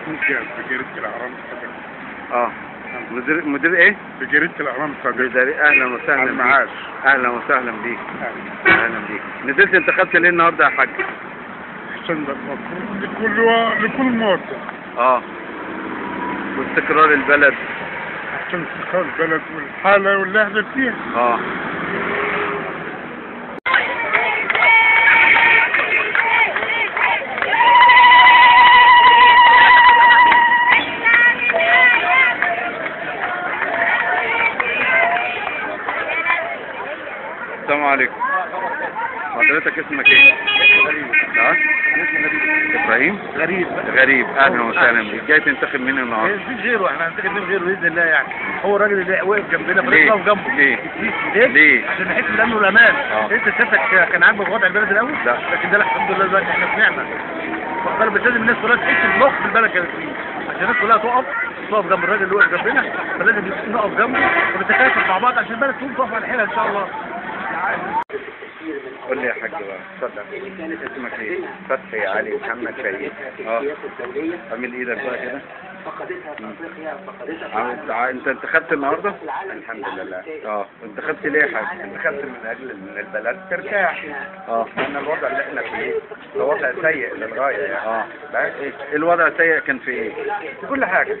محمود جاب في جريدة الأهرام آه. مدير مدير إيه؟ في جريدة الأهرام مدير أهلا على وسهلا بيك. أهلا وسهلا بيك. أهلا. بيك. نزلت انتخبت ليه النهارده يا حاج؟ عشان ده لكل و... لكل مواطن آه. واستقرار البلد. عشان استقرار البلد والحالة واللي إحنا فيها. آه. السلام عليكم حضرتك اسمك إيه؟ ها؟ إبراهيم غريب غريب أهلا وسهلا بيك جاي تنتخب مين النهارده؟ مفيش غيره إحنا هننتخب مين غيره بإذن الله يعني هو الراجل اللي واقف جنبنا؟ فلازم نقف جنبه ليه؟ ليه؟ ليه؟ عشان نحس بالأمن والأمان آه. أنت سيادتك كان عاجبك وضع البلد الأول؟ لا. لكن ده الحمد لله دلوقتي إحنا في نعمه فقال بس لازم الناس كلها تحس بموقف البلد كانت فيه عشان الناس كلها تقف تقف جنب الراجل اللي واقف جنبنا فلازم نقف جنبه ونتكاتف مع بعض عشان البلد تقوم تقف على حيلها إن شاء الله قول لي يا حاج بقى اتفضل. اسمك إيه؟ فتحي علي محمد شهيد. آه. اعمل إيدك بقى كده. عم- تع- انت انتخبت النهارده؟ الحمد لله. آه. انتخبت ليه يا حاج؟ انتخبت من أجل ان البلد ترتاح. آه. لأن الوضع اللي إحنا فيه ده وضع سيء للغاية يعني. آه. الوضع سيء كان في إيه؟ في كل حاجة.